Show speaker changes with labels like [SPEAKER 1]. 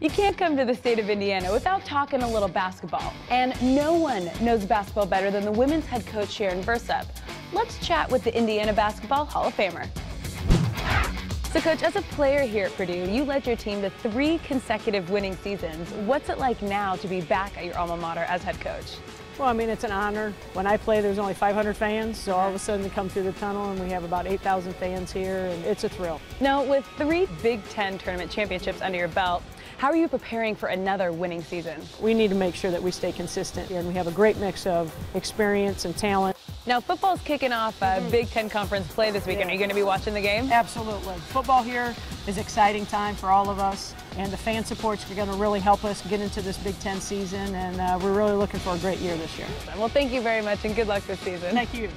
[SPEAKER 1] You can't come to the state of Indiana without talking a little basketball. And no one knows basketball better than the women's head coach Sharon Versyp. Let's chat with the Indiana Basketball Hall of Famer. So, Coach, as a player here at Purdue, you led your team to three consecutive winning seasons. What's it like now to be back at your alma mater as head coach?
[SPEAKER 2] Well, I mean, it's an honor. When I play, there's only 500 fans, so all of a sudden they come through the tunnel and we have about 8,000 fans here, and it's a thrill.
[SPEAKER 1] Now, with three Big Ten tournament championships under your belt, how are you preparing for another winning season?
[SPEAKER 2] We need to make sure that we stay consistent and we have a great mix of experience and talent.
[SPEAKER 1] Now, football's kicking off uh, Big Ten Conference play this weekend.
[SPEAKER 2] Yeah.
[SPEAKER 1] Are you going to be watching the game?
[SPEAKER 2] Absolutely. Football here is exciting time for all of us, and the fan support's are going to really help us get into this Big Ten season, and uh, we're really looking for a great year this year.
[SPEAKER 1] Well, thank you very much and good luck this season.
[SPEAKER 2] Thank you.